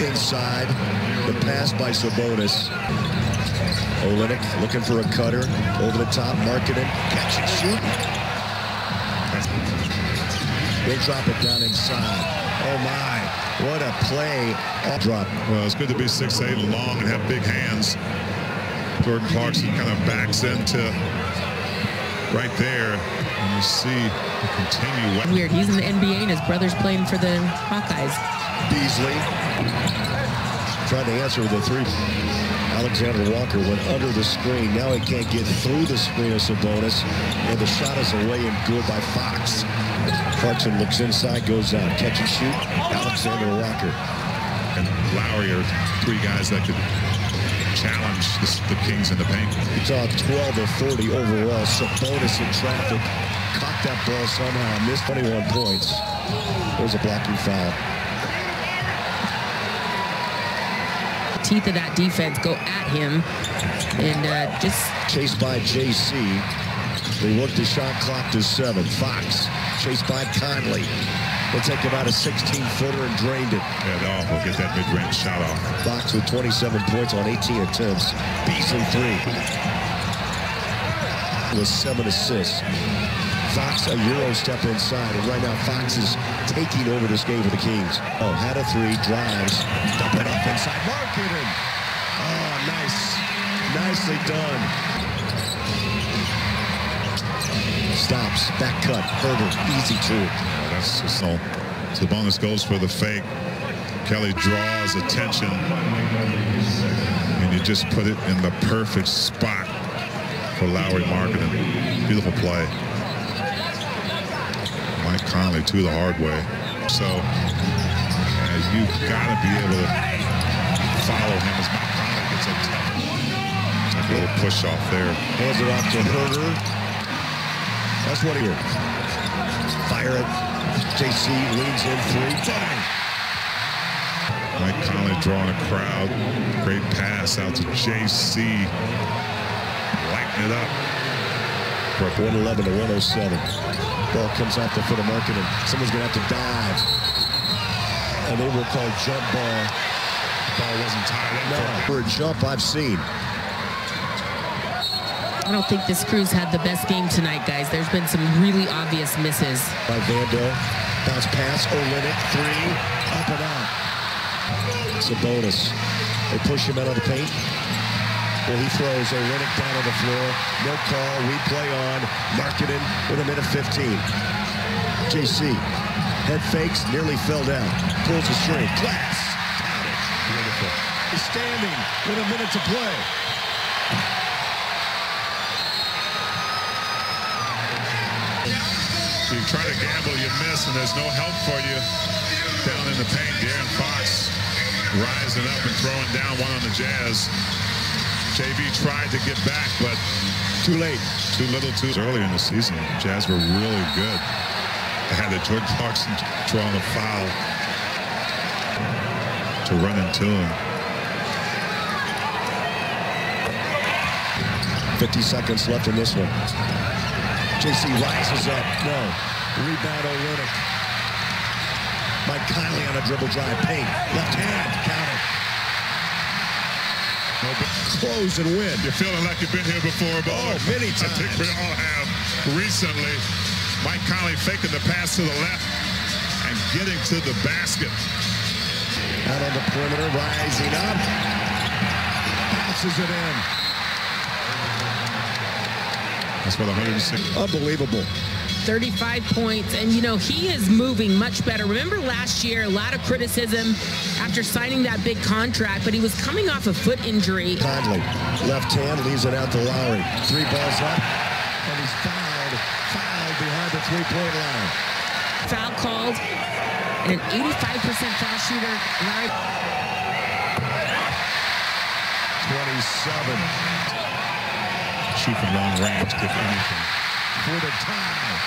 inside. The pass by Sabonis. Olynyk looking for a cutter. Over the top, Markkanen. Catch and shoot. They'll drop it down inside. Oh, my. What a play. Drop. Well, it's good to be 6'8", long, and have big hands. Jordan Clarkson kind of backs into right there. And you see. Weird. He's in the NBA, and his brother's playing for the Hawkeyes. Beasley trying to answer with a three. Alexander Walker went under the screen. Now he can't get through the screen of Sabonis. And the shot is away and good by Fox. Clarkson looks inside, goes out. Catch and shoot. Alexander Walker. And Lauri are three guys that could challenge the, the Kings in the paint. He saw 12 of 40 overall. Sabonis in traffic. Caught that ball somehow. Missed 21 points. There's a blocking foul. Teeth of that defense go at him and uh, just chased by JC. They worked the shot clock to seven. Fox chased by Conley. They take about a 16-footer and drained it. Yeah, awful. Get that mid-range shot off. Fox with 27 points on 18 attempts. Beasley three. With seven assists. Fox a Euro step inside, and right now Fox is taking over this game for the Kings. Oh, had a three, drives, dump it up inside, Markkanen. Oh, nice, nicely done. Stops, back cut, Huerter, easy two. That's just so. Sabonis goes for the fake. Kelly draws attention, and you just put it in the perfect spot for Lauri Markkanen. Beautiful play. Mike Conley to the hard way. So uh, you got to be able to follow him as Mike Conley gets up top. Like a little push off there. Hands it off to Huerter. That's what he is. Fire it. JC leans in three. Bang! Mike Conley drawing a crowd. Great pass out to JC. Lighting it up. 111 to 107. Ball comes off the foot of Markkanen. Someone's going to have to dive. And they will call jump ball. Ball wasn't tied up. No, for a jump I've seen. I don't think this crew's had the best game tonight, guys. There's been some really obvious misses. By Vando. Bounce pass. Olynyk. Three. Up and out. It's a bonus. They push him out of the paint. Well, he throws a Olynyk down on the floor. No call. We play on. Markkanen with a minute 15. JC. Head fakes. Nearly fell down. Pulls the string. Glass. Count it. Beautiful. He's standing with a minute to play. You try to gamble, you miss, and there's no help for you down in the paint. De'Aaron Fox rising up and throwing down one on the Jazz. JB tried to get back, but too late. Too little, too early in the season. Jazz were really good. They had the Jordan Clarkson drawing a foul to run into him. 50 seconds left in this one. JC rises up. No. Rebound Olynyk. Mike Conley on a dribble drive. Paint. Left hand. Counter. Close and win. You're feeling like you've been here before, but oh, many times. I think we all have recently. Mike Conley faking the pass to the left and getting to the basket. Out on the perimeter, rising up. Bounces it in. That's what 106. Unbelievable. 35 points, and you know, he is moving much better. Remember last year, a lot of criticism after signing that big contract, but he was coming off a foot injury. Conley, left hand, leaves it out to Lauri. Three balls up, and he's fouled, fouled behind the three-point line. Foul called, and an 85% foul shooter, Larry. 27. Chief of long range, if anything for the tie.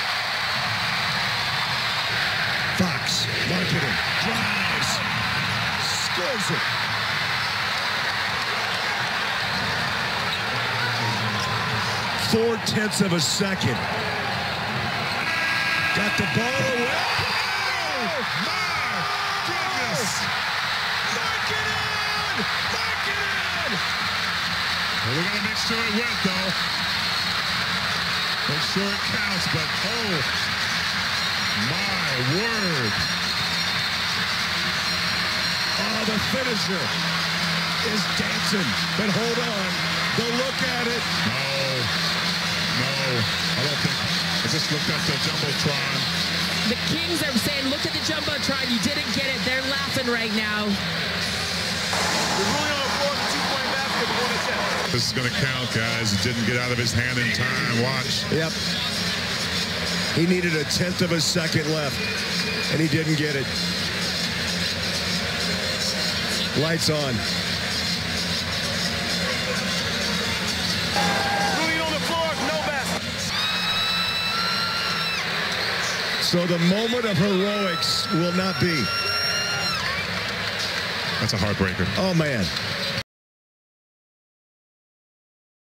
Fox, marketing, drives, scores it. Four tenths of a second. Got the ball away. Oh, my goodness. Lock it in. Lock it in. Well, they're going to mix to it with, though. Make sure it counts, but oh, my word. Oh, the finisher is dancing. But hold on. The look at it. No, no, I don't think. I just looked at the Jumbotron. The Kings are saying, look at the Jumbotron. You didn't get it. They're laughing right now. This is going to count, guys. It didn't get out of his hand in time. Watch. Yep. He needed a tenth of a second left, and he didn't get it. Lights on. So the moment of heroics will not be. That's a heartbreaker. Oh, man.